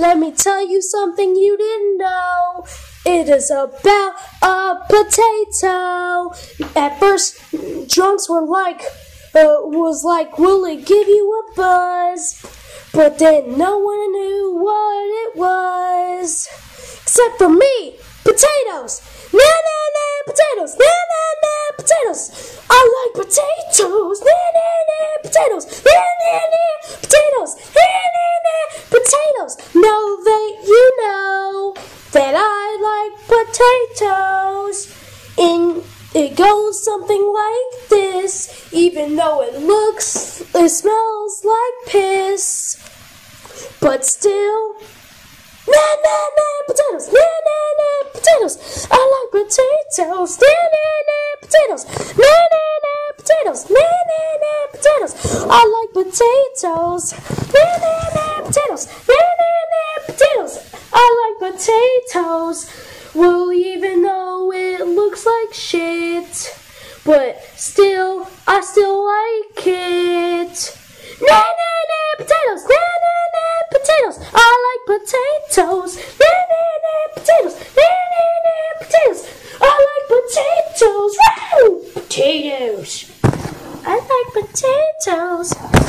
let me tell you something you didn't know. It is about a potato. At first, drunks were like, uh, was like, will it give you a buzz? But then no one knew what it was. Except for me, potatoes. Na na na, potatoes. Na na na, potatoes. I like potatoes. Na na na, potatoes. Na na na, potatoes. Na na na, potatoes. Know that you know that I like potatoes. In it goes something like this, even though it looks, it smells like piss. But still, na na na potatoes, na na na potatoes. I like potatoes, na na na potatoes, na na na potatoes, na na na potatoes. I like potatoes, na na na potatoes, na na na potatoes. I like potatoes. Well, even though it looks like shit, but still, I still like it. Na na na potatoes, na na na potatoes. I like potatoes, na na na potatoes, na na na potatoes. I like potatoes. Woo! Potatoes. I like potatoes.